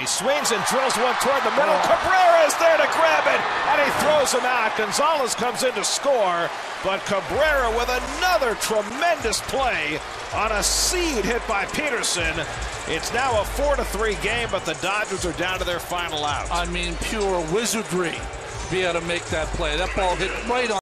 He swings and drills one toward the middle. Cabrera is there to grab it, and he throws him out. Gonzalez comes in to score, but Cabrera with another tremendous play on a seed hit by Pederson. It's now a four to three game, but the Dodgers are down to their final out. I mean, pure wizardry. to Be able to make that play. That ball hit right on.